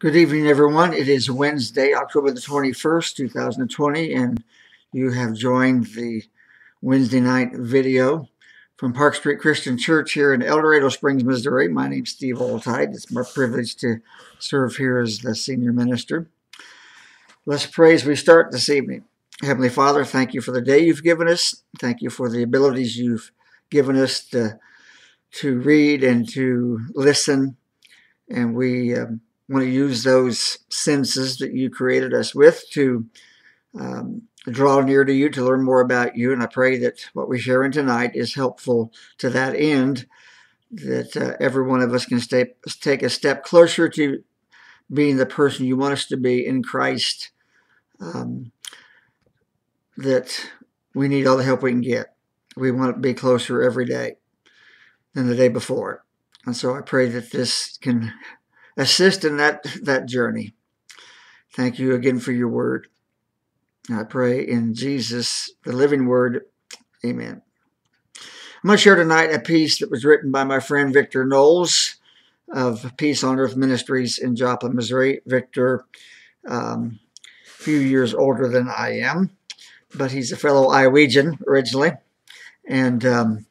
Good evening, everyone. It is Wednesday, October the 21st, 2020, and you have joined the Wednesday night video from Park Street Christian Church here in El Dorado Springs, Missouri. My name is Steve Oldtide. It's my privilege to serve here as the senior minister. Let's pray as we start this evening. Heavenly Father, thank you for the day you've given us. Thank you for the abilities you've given us to, to read and to listen. And we um, want to use those senses that you created us with to um, draw near to you, to learn more about you. And I pray that what we're sharing tonight is helpful to that end, that uh, every one of us can stay, take a step closer to being the person you want us to be in Christ. Um, that we need all the help we can get. We want to be closer every day than the day before. And so I pray that this can assist in that, that journey. Thank you again for your word. I pray in Jesus, the living word. Amen. I'm going to share tonight a piece that was written by my friend Victor Knowles of Peace on Earth Ministries in Joplin, Missouri. Victor, um, a few years older than I am, but he's a fellow Iowegian originally. And um,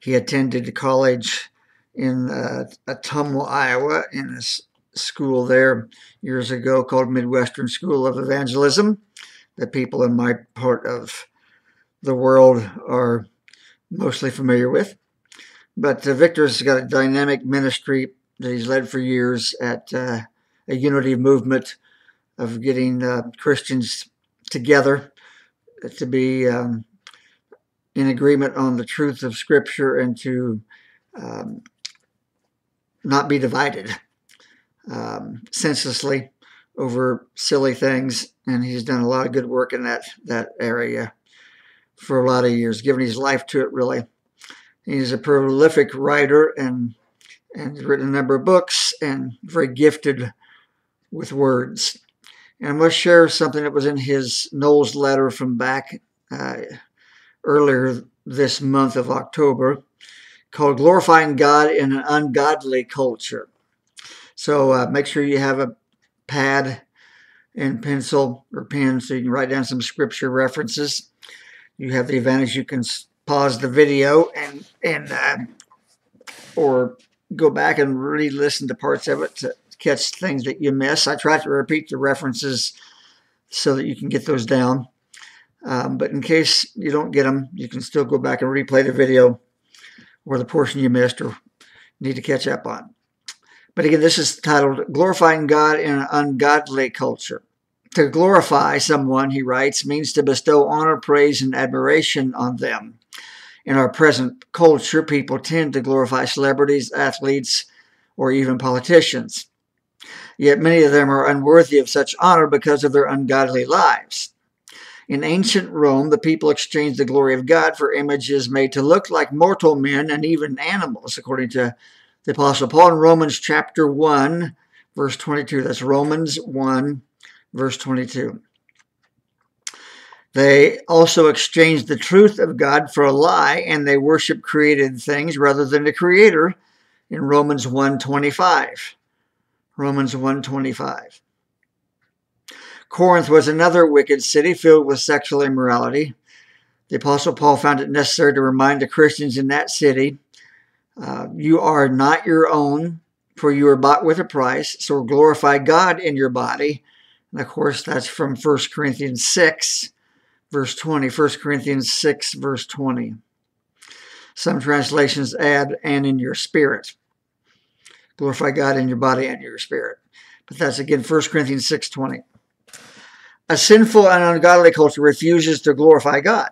he attended college in uh, Ottumwa, Iowa, in a school there years ago called Midwestern School of Evangelism. The people in my part of the world are mostly familiar with. But uh, Victor's got a dynamic ministry that he's led for years at uh, a unity movement of getting uh, Christians together to be um, in agreement on the truth of Scripture and to um, not be divided um, senselessly over silly things. And he's done a lot of good work in that, that area for a lot of years, giving his life to it, really. He's a prolific writer and, and written a number of books and very gifted with words. And I'm going to share something that was in his Knowles letter from back uh, earlier this month of October called Glorifying God in an Ungodly Culture. So uh, make sure you have a pad and pencil or pen so you can write down some scripture references. You have the advantage you can pause the video and and uh, or go back and re-listen to parts of it to catch things that you miss. I try to repeat the references so that you can get those down. Um, but in case you don't get them, you can still go back and replay the video or the portion you missed or need to catch up on. But again, this is titled Glorifying God in an Ungodly Culture. To glorify someone, he writes, means to bestow honor, praise, and admiration on them. In our present culture, people tend to glorify celebrities, athletes, or even politicians. Yet many of them are unworthy of such honor because of their ungodly lives. In ancient Rome, the people exchanged the glory of God for images made to look like mortal men and even animals, according to the Apostle Paul in Romans chapter 1, verse 22. That's Romans 1, verse 22. They also exchanged the truth of God for a lie, and they worship created things rather than the Creator in Romans 1.25. Romans 1.25. Corinth was another wicked city filled with sexual immorality. The Apostle Paul found it necessary to remind the Christians in that city uh, you are not your own, for you are bought with a price, so glorify God in your body. And of course, that's from 1 Corinthians 6, verse 20. 1 Corinthians 6, verse 20. Some translations add, and in your spirit. Glorify God in your body and your spirit. But that's again 1 Corinthians 6, 20. A sinful and ungodly culture refuses to glorify God.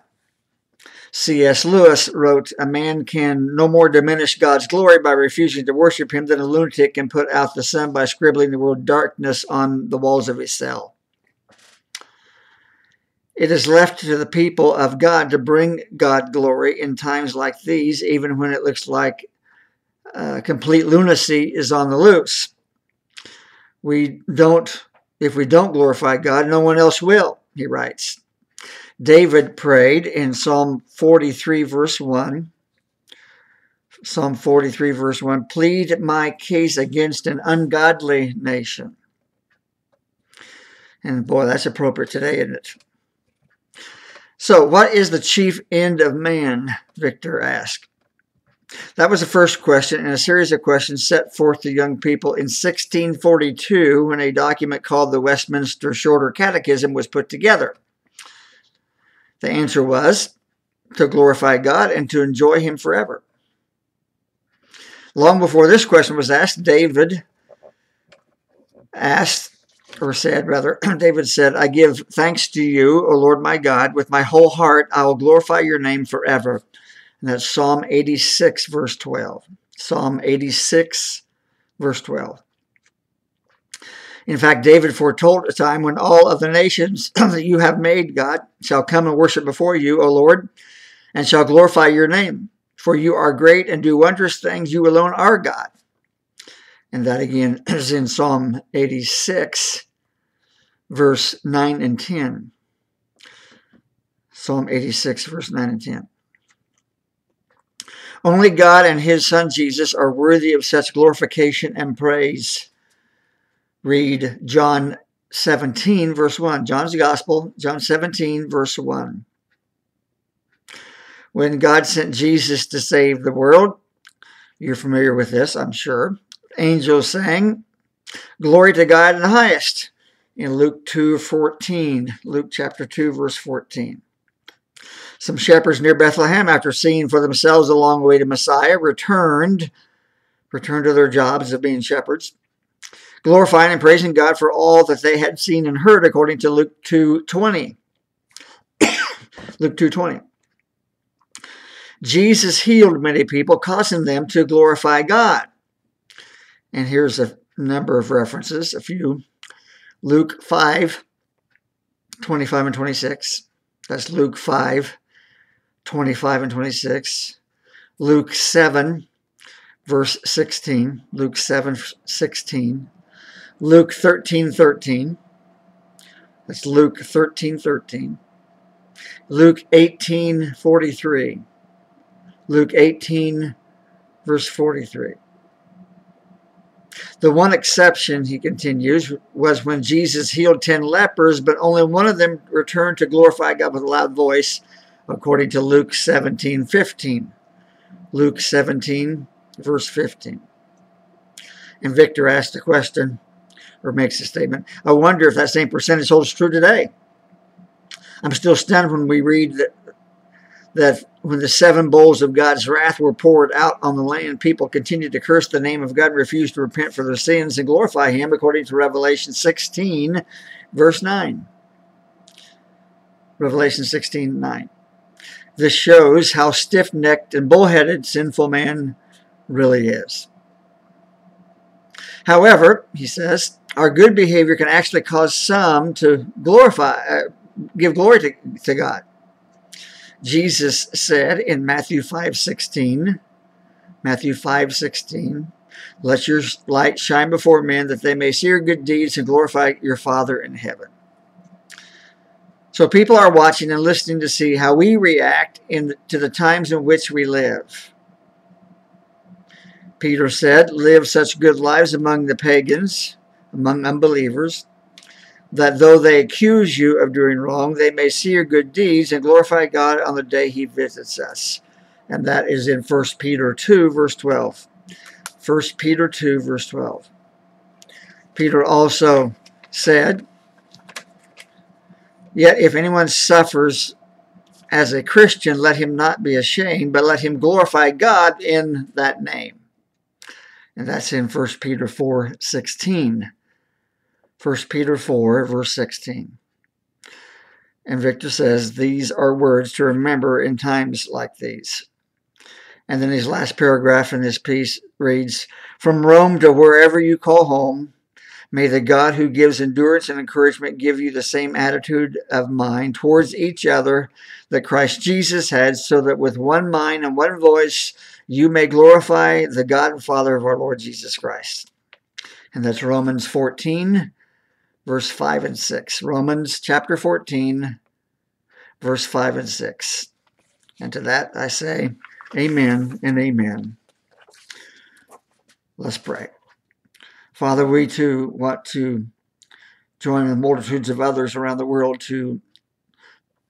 C.S. Lewis wrote, A man can no more diminish God's glory by refusing to worship him than a lunatic can put out the sun by scribbling the word darkness on the walls of his cell. It is left to the people of God to bring God glory in times like these, even when it looks like uh, complete lunacy is on the loose. We don't if we don't glorify God, no one else will, he writes. David prayed in Psalm 43, verse 1 Psalm 43, verse 1 Plead my case against an ungodly nation. And boy, that's appropriate today, isn't it? So, what is the chief end of man? Victor asked. That was the first question in a series of questions set forth to young people in 1642 when a document called the Westminster Shorter Catechism was put together. The answer was to glorify God and to enjoy Him forever. Long before this question was asked, David asked, or said rather, David said, I give thanks to you, O Lord my God, with my whole heart I will glorify your name forever. And that's Psalm 86, verse 12. Psalm 86, verse 12. In fact, David foretold a time when all of the nations that you have made, God, shall come and worship before you, O Lord, and shall glorify your name. For you are great and do wondrous things. You alone are God. And that again is in Psalm 86, verse 9 and 10. Psalm 86, verse 9 and 10. Only God and his Son Jesus are worthy of such glorification and praise. Read John 17, verse 1. John's Gospel, John 17, verse 1. When God sent Jesus to save the world, you're familiar with this, I'm sure. Angels sang, Glory to God in the highest, in Luke 2, 14. Luke chapter 2, verse 14. Some shepherds near Bethlehem, after seeing for themselves the long awaited Messiah, returned, returned to their jobs of being shepherds, glorifying and praising God for all that they had seen and heard, according to Luke 2.20. Luke 2.20. Jesus healed many people, causing them to glorify God. And here's a number of references, a few. Luke 5, 25 and 26. That's Luke 5, 25 and 26. Luke 7, verse 16. Luke 7, 16. Luke 13, 13. That's Luke 13, 13. Luke 18, 43. Luke 18, verse 43. The one exception, he continues, was when Jesus healed ten lepers, but only one of them returned to glorify God with a loud voice, according to Luke 17, 15. Luke 17, verse 15. And Victor asked a question, or makes a statement. I wonder if that same percentage holds true today. I'm still stunned when we read that that when the seven bowls of God's wrath were poured out on the land, people continued to curse the name of God refused to repent for their sins and glorify Him, according to Revelation 16, verse 9. Revelation 16, 9. This shows how stiff necked and bullheaded sinful man really is. However, he says, our good behavior can actually cause some to glorify, uh, give glory to, to God. Jesus said in Matthew 5:16, Matthew 5:16, let your light shine before men that they may see your good deeds and glorify your Father in heaven. So people are watching and listening to see how we react in, to the times in which we live. Peter said, live such good lives among the pagans, among unbelievers, that though they accuse you of doing wrong, they may see your good deeds and glorify God on the day he visits us. And that is in 1 Peter 2, verse 12. 1 Peter 2, verse 12. Peter also said, Yet if anyone suffers as a Christian, let him not be ashamed, but let him glorify God in that name. And that's in 1 Peter 4, 16. 1 Peter 4, verse 16. And Victor says, These are words to remember in times like these. And then his last paragraph in this piece reads From Rome to wherever you call home, may the God who gives endurance and encouragement give you the same attitude of mind towards each other that Christ Jesus had, so that with one mind and one voice you may glorify the God and Father of our Lord Jesus Christ. And that's Romans 14, verse 5 and 6. Romans chapter 14, verse 5 and 6. And to that I say, Amen and Amen. Let's pray. Father, we too want to join with multitudes of others around the world to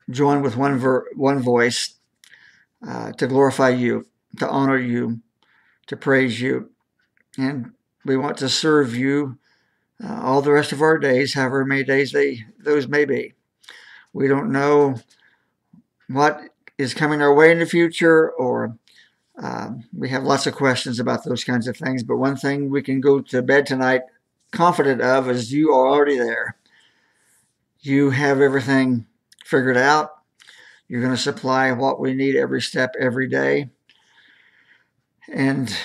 join with one, ver- one voice uh, to glorify you, to honor you, to praise you. And we want to serve you uh, all the rest of our days, however many days they those may be. We don't know what is coming our way in the future, or um, we have lots of questions about those kinds of things. But one thing we can go to bed tonight confident of is you are already there. You have everything figured out. You're going to supply what we need every step, every day. And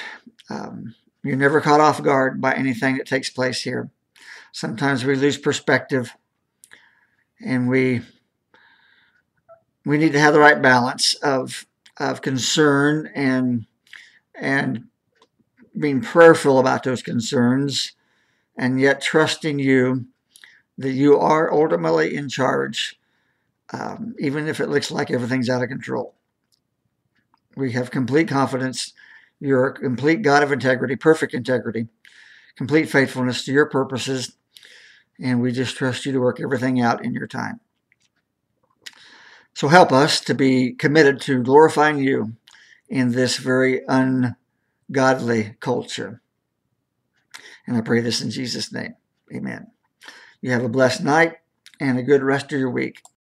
um, you're never caught off guard by anything that takes place here. Sometimes we lose perspective and we we need to have the right balance of of concern and and being prayerful about those concerns and yet trusting you that you are ultimately in charge um, even if it looks like everything's out of control. We have complete confidence. You're a complete god of integrity perfect integrity complete faithfulness to your purposes and we just trust you to work everything out in your time so help us to be committed to glorifying you in this very ungodly culture. And I pray this in Jesus' name. Amen. You have a blessed night and a good rest of your week.